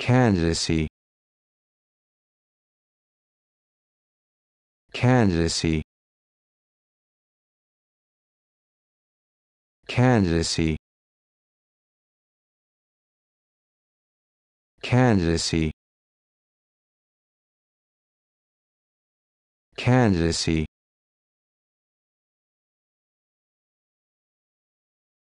candidacy candidacy candidacy candidacy candidacy